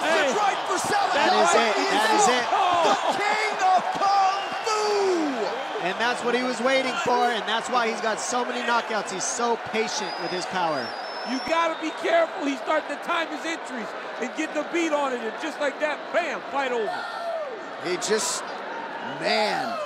That is it. That is it. The king of Kung Fu! And that's what he was waiting for, and that's why he's got so many knockouts. He's so patient with his power. You gotta be careful. He's starting to time his entries and get the beat on it, and just like that, bam, fight over. He just, man,